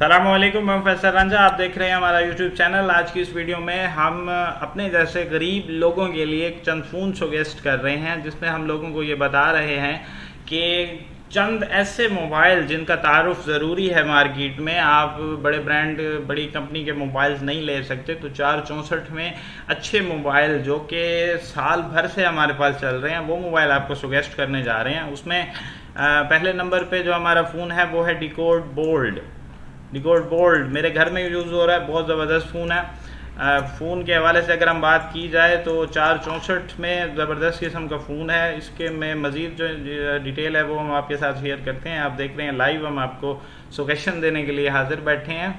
सलामकुम मैं फैसल रंजा, आप देख रहे हैं हमारा यूट्यूब चैनल आज की इस वीडियो में हम अपने जैसे गरीब लोगों के लिए एक चंद फ़ोन सजेस्ट कर रहे हैं, जिसमें हम लोगों को ये बता रहे हैं कि चंद ऐसे मोबाइल जिनका तारुफ ज़रूरी है मार्केट में। आप बड़े ब्रांड बड़ी कंपनी के मोबाइल्स नहीं ले सकते तो चार चौंसठ में अच्छे मोबाइल जो कि साल भर से हमारे पास चल रहे हैं, वो मोबाइल आपको सजेस्ट करने जा रहे हैं। उसमें पहले नंबर पे जो हमारा फ़ोन है, वो है डिकोड बोल्ड डिकोड बोल्ड मेरे घर में यूज़ हो रहा है, बहुत ज़बरदस्त फ़ोन है। फ़ोन के हवाले से अगर हम बात की जाए तो चार चौंसठ में ज़बरदस्त किस्म का फ़ोन है। इसके में मज़ीद जो डिटेल है वो हम आपके साथ शेयर करते हैं। आप देख रहे हैं लाइव हम आपको सोकेशन देने के लिए हाजिर बैठे हैं।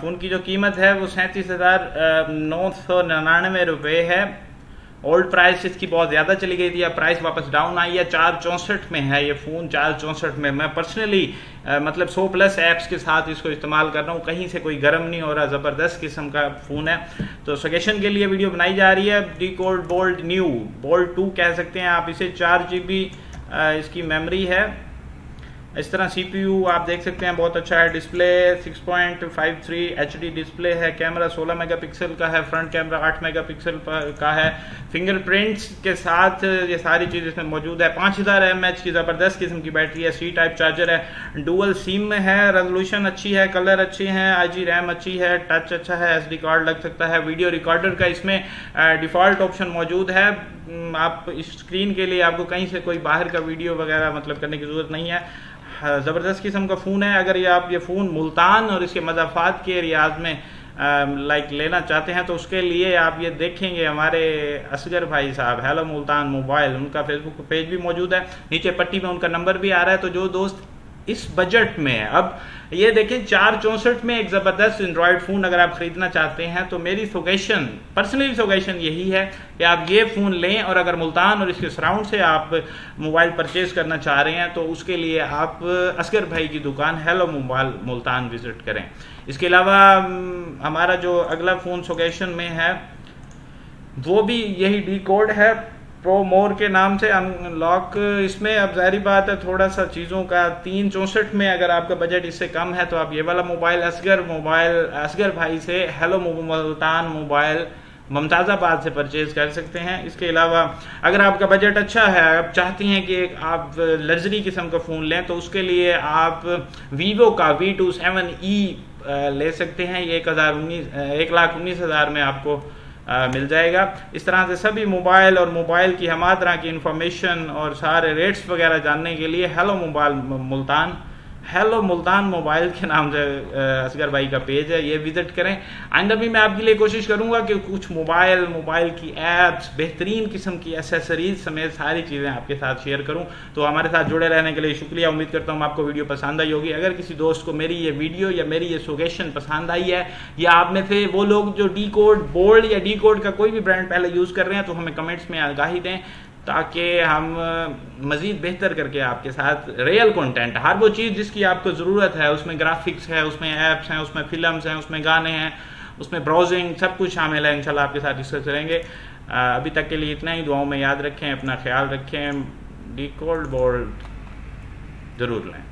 फ़ोन की जो कीमत है वो सैंतीस हज़ार नौ सौ निन्यानवे रुपये है। ओल्ड प्राइस इसकी बहुत ज़्यादा चली गई थी या प्राइस वापस डाउन आई है। चार चौंसठ में है ये फ़ोन चार चौंसठ में। मैं पर्सनली मतलब सो प्लस एप्स के साथ इसको इस्तेमाल कर रहा हूँ। कहीं से कोई गर्म नहीं हो रहा, ज़बरदस्त किस्म का फ़ोन है। तो सजेशन के लिए वीडियो बनाई जा रही है। D code bold new bold two कह सकते हैं आप इसे। चार जी इसकी मेमरी है। इस तरह सीपीयू आप देख सकते हैं, बहुत अच्छा है डिस्प्ले 6.53 एचडी डिस्प्ले है कैमरा 16 मेगापिक्सल का है फ्रंट कैमरा 8 मेगापिक्सल का है। फिंगरप्रिंट्स के साथ ये सारी चीज़ इसमें मौजूद है। 5000 हज़ार की ज़बरदस्त किस्म की बैटरी है सी टाइप चार्जर है डुअल सिम में है रेजोल्यूशन अच्छी है कलर अच्छे हैं आई रैम अच्छी है टच अच्छा है एसडी कार्ड लग सकता है वीडियो रिकॉर्डर का इसमें डिफ़ॉल्ट ऑप्शन मौजूद है। आप स्क्रीन के लिए आपको कहीं से कोई बाहर का वीडियो वगैरह मतलब करने की ज़रूरत नहीं है। ज़बरदस्त किस्म का फ़ोन है। अगर ये आप ये फ़ोन मुल्तान और इसके मजाफात के रियाज में लाइक लेना चाहते हैं तो उसके लिए आप ये देखेंगे हमारे असगर भाई साहब। Hello Multan mobile. उनका फेसबुक पेज भी मौजूद है। नीचे पट्टी में उनका नंबर भी आ रहा है। तो जो दोस्त इस बजट में अब ये देखें, चार चौंसठ में एक ज़बरदस्त एंड्रॉयड फ़ोन अगर आप ख़रीदना चाहते हैं तो मेरी सोगेशन पर्सनली सोगेशन यही है कि आप ये फ़ोन लें और अगर मुल्तान और इसके सराउंड से आप मोबाइल परचेज़ करना चाह रहे हैं तो उसके लिए आप असगर भाई की दुकान हेलो मोबाइल मुल्तान विज़िट करें। इसके अलावा हमारा जो अगला फ़ोन सोगेशन में है, वो भी यही डी कोड है। प्रो मोर के नाम से अनलॉक इसमें अब जारी बात है, थोड़ा सा चीज़ों का, तीन चौंसठ में अगर आपका बजट इससे कम है तो आप ये वाला मोबाइल असगर मोबाइल असगर भाई से हेलो मुल्तान मोबाइल ममताज़ाबाद से परचेज कर सकते हैं। इसके अलावा, अगर आपका बजट अच्छा है, आप चाहते हैं कि एक आप लग्जरी किस्म का फ़ोन लें तो उसके लिए आप वीवो का वी टू सेवन ई ले सकते हैं। ये एक हज़ार उन्नीस एक लाख उन्नीस हज़ार में आपको आ, मिल जाएगा। इस तरह से सभी मोबाइल और मोबाइल की हमारा तरह की इंफॉर्मेशन और सारे रेट्स वगैरह जानने के लिए hello mobile Multan. Hello Multan mobile के नाम से असगर भाई का पेज है, ये विज़िट करें। आइंदा भी मैं आपके लिए कोशिश करूँगा कि कुछ मोबाइल मोबाइल की एप्स बेहतरीन किस्म की एसेसरीज समेत सारी चीज़ें आपके साथ शेयर करूँ। तो हमारे साथ जुड़े रहने के लिए शुक्रिया। उम्मीद करता हूँ आपको वीडियो पसंद आई होगी। अगर किसी दोस्त को मेरी ये वीडियो या मेरी ये सोगेशन पसंद आई है, या आप में से वो लोग जो डी कोड बोल्ड या डी कोड का कोई भी ब्रांड पहले यूज़ कर रहे हैं तो हमें कमेंट्स में आगाही दें। ताकि हम मज़ीद बेहतर करके आपके साथ रियल कंटेंट हर वो चीज़ जिसकी आपको ज़रूरत है, उसमें ग्राफिक्स है, उसमें ऐप्स हैं, उसमें फिल्म्स हैं, उसमें गाने हैं, उसमें ब्राउजिंग सब कुछ शामिल है, इंशाल्लाह आपके साथ डिस्कस करेंगे। अभी तक के लिए इतना ही, दुआओं में याद रखें, अपना ख्याल रखें डी कोल्ड बोल्ड ज़रूर लें।